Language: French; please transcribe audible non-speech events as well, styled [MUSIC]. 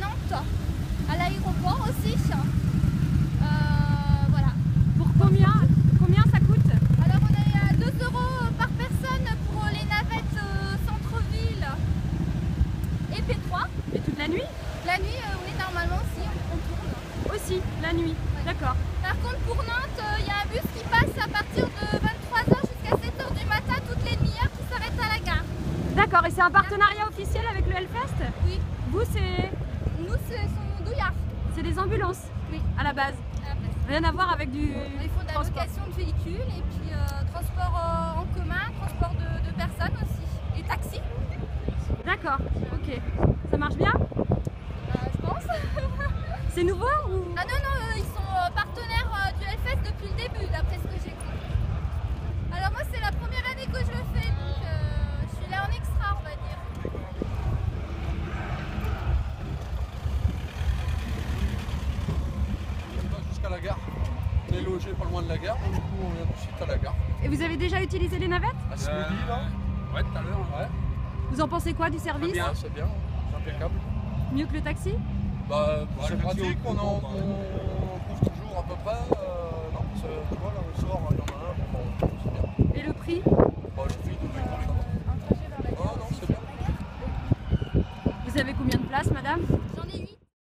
Nantes, à l'aéroport aussi. Euh, voilà. Pour combien, combien ça coûte Alors on est à 2 euros par personne pour les navettes euh, centre-ville et P3. Et toute la nuit La nuit, euh, oui, normalement si, on, tourne. Aussi, la nuit, d'accord. Par contre pour Nantes, il y a un bus qui passe à partir de 23h jusqu'à 7h du matin toutes les demi-heures qui s'arrête à la gare. D'accord, et c'est un partenariat officiel avec le Hellfest Oui. Vous c'est... Nous, ce sont douillards. c'est des ambulances Oui. à la base. à la place. Rien à voir avec du Ils font de la location de véhicules et puis euh, transport euh, en commun, transport de, de personnes aussi. Et taxi, D'accord, ok. Ça marche bien? Euh, je pense. [LAUGHS] C'est nouveau ou? Ah non, non, ils sont partenaires du Hellfest depuis le début, d'après ce que j'ai compris. Alors moi, c'est la première année que je le fais, donc euh, je suis là en extra, on va dire. On va jusqu'à la gare. On est logé pas loin de la gare, donc du coup on vient tout de suite à la gare. Et vous avez déjà utilisé les navettes À ce midi là Ouais, tout à l'heure. Ouais, Vous en pensez quoi du service bien, c'est bien, c'est impeccable. Mieux que le taxi Bah, c'est le pratique, taxi, on, en, on couvre toujours à peu près. Euh, non, c'est- tu vois là on sort, il y en a un, bon, c'est bien. Et le prix Bah, le prix de ça. Un trajet vers la Ah non, c'est bien. Vous avez combien de places, madame J'en ai 8.